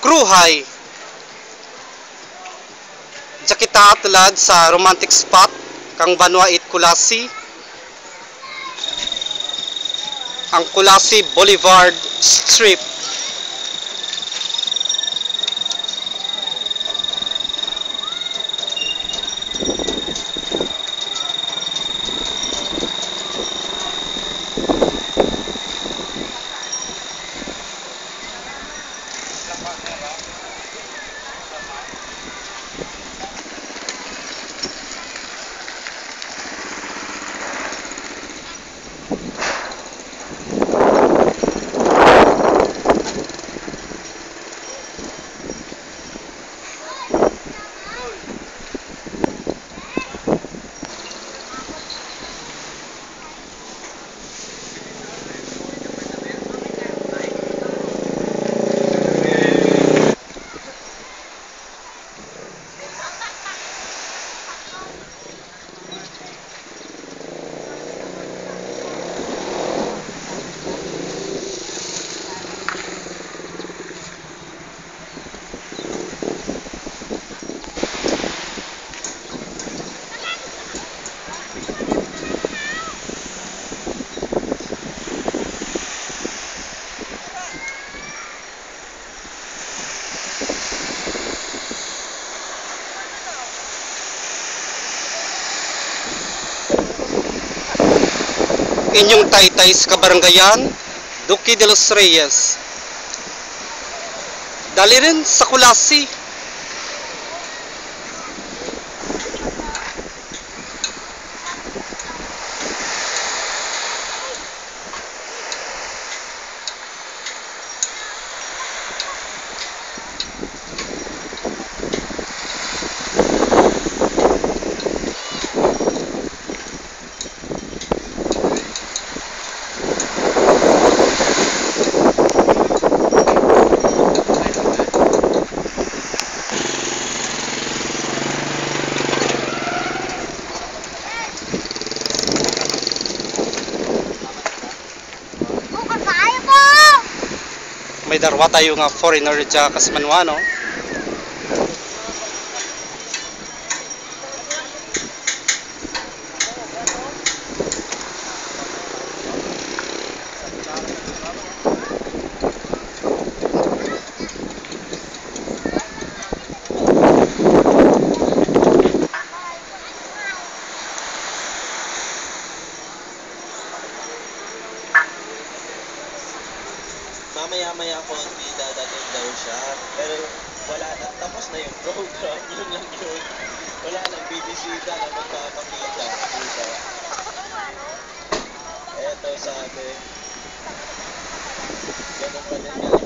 Kruhay. Diya kita tulad sa romantic spot kang Banwa it Kulasi. Ang Kulasi Boulevard Strip. Inyong taytay sa kabaranggayan, Duque de los Reyes. Dali rin sa Kulasi. May darwa tayo nga foreigner dyan kasmanwa, po hindi dadating daw siya. Pero wala na. Tapos na yung program. Yun lang yun. Wala nang bibisita na magpapakita. Dito. Eto sabi. Ganun pa nga